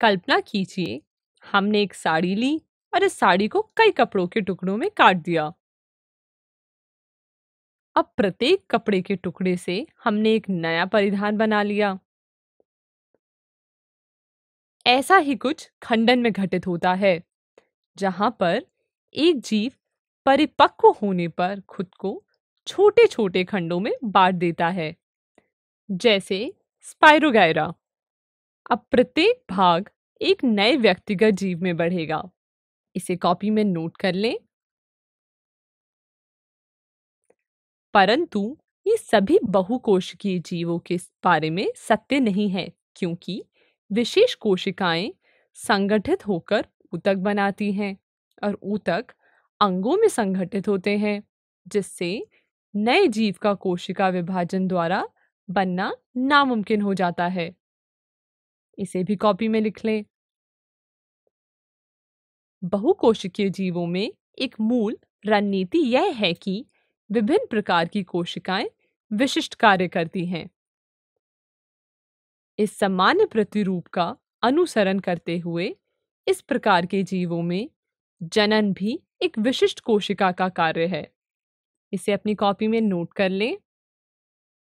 कल्पना कीजिए, हमने एक साड़ी ली और इस साड़ी को कई कपड़ों के टुकड़ों में काट दिया। अब प्रत्येक कपड़े के टुकड़े से हमने एक नया परिधान बना लिया। ऐसा ही कुछ खंडन में घटित होता है, जहाँ पर एक जीव परिपक्व होने पर खुद को छोटे छोटे खंडों में बांट देता है, जैसे स्पाइरोगायरा अब प्रत्येक भाग एक नए व्यक्तिगत जीव में बढ़ेगा। इसे कॉपी में नोट कर लें। परंतु ये सभी बहुकोशिकीय जीवों के बारे में सत्य नहीं है, क्योंकि विशेष कोशिकाएँ संगठित होकर ऊतक बनाती हैं और ऊतक अंगों में संगठित होते हैं, जिससे नए जीव का कोशिका विभाजन द्वारा बनना नामुमकिन हो जाता है। इसे भी कॉपी में लिख लें। बहुकोशिकीय जीवों में एक मूल रणनीति यह है कि विभिन्न प्रकार की कोशिकाएँ विशिष्ट कार्य करती हैं। इस सामान्य प्रतिरूप का अनुसरण करते हुए इस प्रकार के जीवों में जनन भी एक विशिष्ट कोशिका का कार्य है। इसे अपनी कॉपी में नोट कर लें।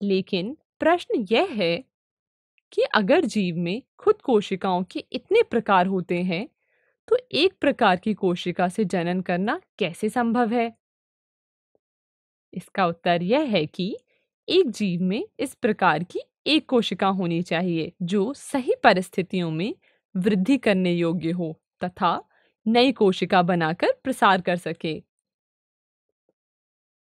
लेकिन प्रश्न यह है कि अगर जीव में खुद कोशिकाओं के इतने प्रकार होते हैं तो एक प्रकार की कोशिका से जनन करना कैसे संभव है? इसका उत्तर यह है कि एक जीव में इस प्रकार की एक कोशिका होनी चाहिए, जो सही परिस्थितियों में वृद्धि करने योग्य हो तथा नई कोशिका बनाकर प्रसार कर सके।